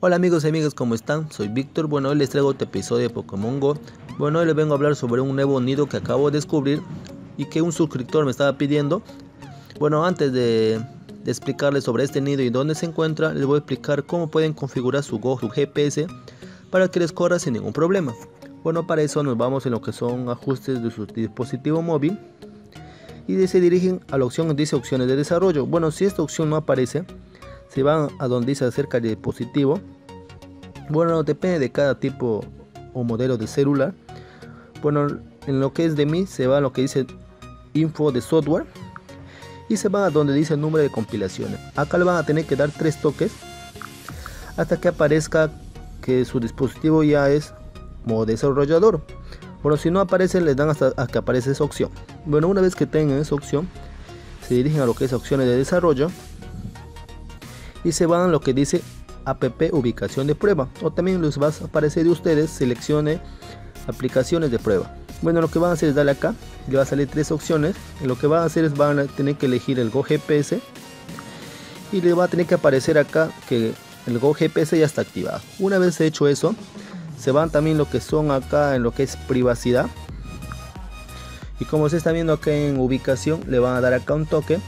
Hola amigos y amigas, ¿cómo están? Soy Víctor. Bueno, hoy les traigo otro episodio de Pokémon Go. Bueno, hoy les vengo a hablar sobre un nuevo nido que acabo de descubrir y que un suscriptor me estaba pidiendo. Bueno, antes de, explicarles sobre este nido y dónde se encuentra, les voy a explicar cómo pueden configurar su Go, su GPS, para que les corra sin ningún problema. Bueno, para eso nos vamos en lo que son ajustes de su dispositivo móvil y se dirigen a la opción dice opciones de desarrollo. Bueno, si esta opción no aparece, se van a donde dice acerca del dispositivo. Bueno, depende de cada tipo o modelo de celular. Bueno, en lo que es de mí se va a lo que dice info de software y se va a donde dice número de compilaciones. Acá le van a tener que dar tres toques hasta que aparezca que su dispositivo ya es modo desarrollador. Bueno, si no aparece, les dan hasta que aparece esa opción. Bueno, una vez que tengan esa opción, se dirigen a lo que es opciones de desarrollo y se van a lo que dice app ubicación de prueba o también les va a aparecer de ustedes seleccione aplicaciones de prueba. Bueno lo que van a hacer es darle acá le va a salir tres opciones y lo que van a hacer es van a tener que elegir el Go GPS y le va a tener que aparecer acá que el Go GPS ya está activado. Una vez hecho eso se van también lo que son acá en lo que es privacidad y como se está viendo acá en ubicación le van a dar acá un toque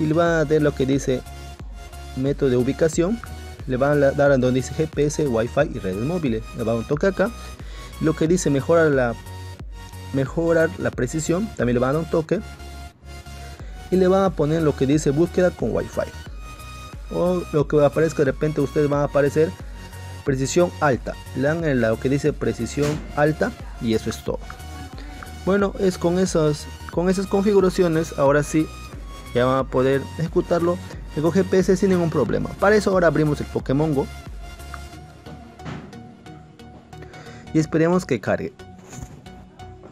y le van a dar lo que dice método de ubicación le van a dar donde dice GPS, Wi-Fi y redes móviles. Le va a un toque acá. Lo que dice mejorar la, mejorar la precisión, también le van a dar un toque. Y le van a poner lo que dice búsqueda con Wi-Fi. O lo que aparezca de repente ustedes van a aparecer precisión alta. Le dan en lo que dice precisión alta y eso es todo. Bueno, es con esas, con esas configuraciones, ahora sí, ya van a poder ejecutarlo el GPS sin ningún problema. Para eso ahora abrimos el Pokémon Go. Y esperemos que cargue.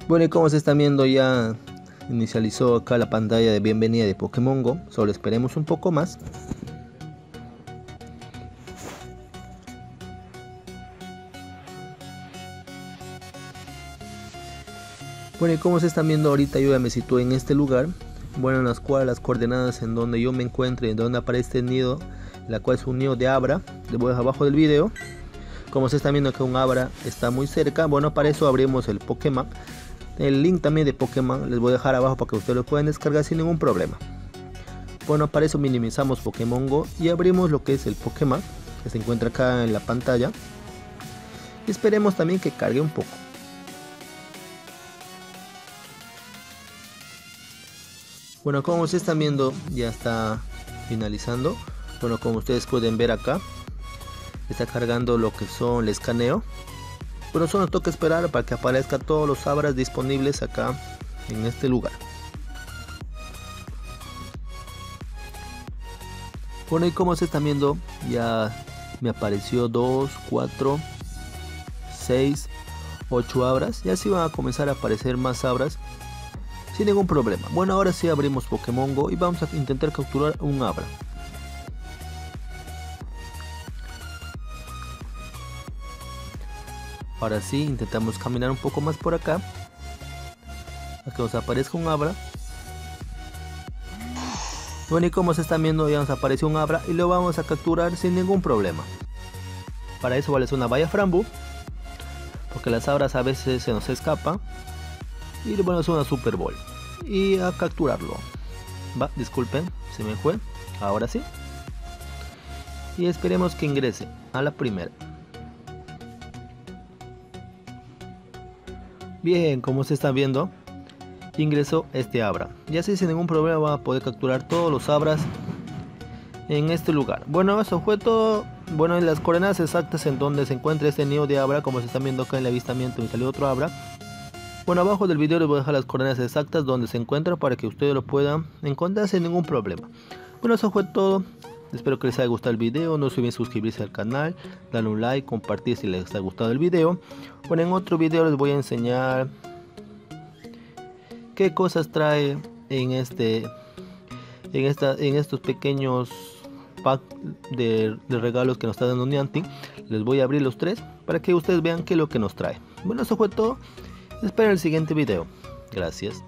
Bueno y como se están viendo ya inicializó acá la pantalla de bienvenida de Pokémon Go. Solo esperemos un poco más. Bueno y como se están viendo ahorita yo ya me sitúo en este lugar bueno en las cuales las coordenadas en donde yo me encuentro y en donde aparece el nido la cual es un nido de abra les voy abajo del video. Como se está viendo que un abra está muy cerca bueno para eso abrimos el Pokémon. El link también de Pokémon les voy a dejar abajo para que ustedes lo puedan descargar sin ningún problema. Bueno para eso minimizamos Pokémon Go y abrimos lo que es el Pokémon que se encuentra acá en la pantalla. Y esperemos también que cargue un poco Bueno, como ustedes están viendo, ya está finalizando. Bueno, como ustedes pueden ver acá, está cargando lo que son el escaneo. Bueno, solo toca esperar para que aparezca todos los abras disponibles acá en este lugar. Bueno, y como ustedes están viendo, ya me apareció 2, 4, 6, 8 abras. Y así van a comenzar a aparecer más abras sin ningún problema. Bueno, ahora sí abrimos Pokémon Go y vamos a intentar capturar un Abra. Ahora sí, intentamos caminar un poco más por acá. Para que nos aparezca un Abra. Bueno, y como se están viendo, ya nos apareció un Abra y lo vamos a capturar sin ningún problema. Para eso vale una valla frambu. Porque las abras a veces se nos escapan. Y bueno, es una Super Bowl y a capturarlo. Va, disculpen, se me fue. Ahora sí. Y esperemos que ingrese a la primera. Bien, como se está viendo, ingresó este Abra. Y así sin ningún problema va a poder capturar todos los Abras en este lugar. Bueno, eso fue todo. Bueno, en las coordenadas exactas en donde se encuentra este nido de Abra, como se están viendo acá en el avistamiento, me salió otro Abra. Bueno, abajo del video les voy a dejar las coordenadas exactas donde se encuentra para que ustedes lo puedan encontrar sin ningún problema. Bueno, eso fue todo. Espero que les haya gustado el video. No se olviden suscribirse al canal, darle un like, compartir si les ha gustado el video. Bueno, en otro video les voy a enseñar qué cosas trae en este en esta en estos pequeños pack de, regalos que nos está dando Niantic. Les voy a abrir los tres para que ustedes vean qué es lo que nos trae. Bueno, eso fue todo. Esperen el siguiente video. Gracias.